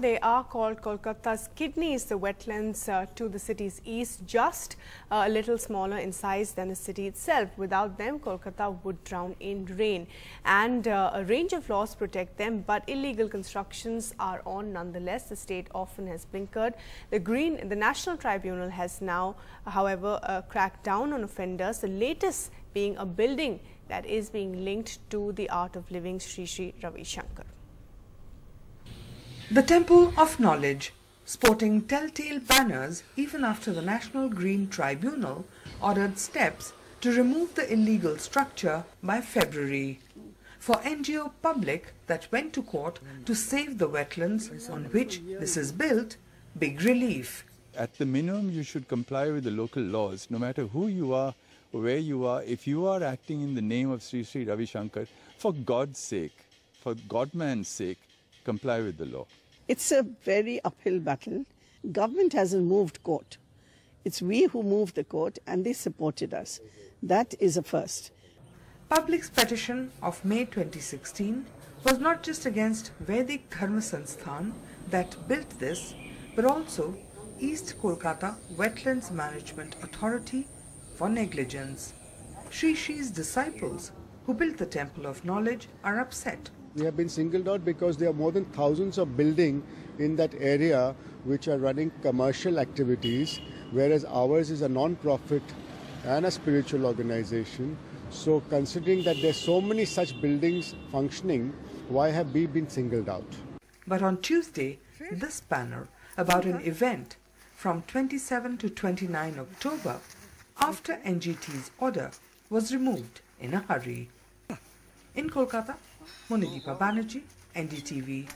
They are called Kolkata's kidneys, the wetlands uh, to the city's east, just uh, a little smaller in size than the city itself. Without them, Kolkata would drown in rain. And uh, a range of laws protect them, but illegal constructions are on nonetheless. The state often has blinkered. The Green, the National Tribunal has now, however, uh, cracked down on offenders. The latest being a building that is being linked to the art of living Sri Sri Ravi Shankar. The Temple of Knowledge, sporting telltale banners even after the National Green Tribunal ordered steps to remove the illegal structure by February. For NGO public that went to court to save the wetlands on which this is built, big relief. At the minimum, you should comply with the local laws, no matter who you are, where you are. If you are acting in the name of Sri Sri Ravi Shankar, for God's sake, for Godman's sake, comply with the law. It's a very uphill battle. Government hasn't moved court. It's we who moved the court and they supported us. That is a first. Public's petition of May 2016 was not just against Vedic Dharma Sansthan that built this, but also East Kolkata Wetlands Management Authority for negligence. Sri Sri's disciples who built the Temple of Knowledge are upset we have been singled out because there are more than thousands of buildings in that area which are running commercial activities, whereas ours is a non-profit and a spiritual organization. So considering that there's so many such buildings functioning, why have we been singled out? But on Tuesday, this banner about an event from 27 to 29 October, after NGT's order, was removed in a hurry. In Kolkata, Monideepa Banerjee, NDTV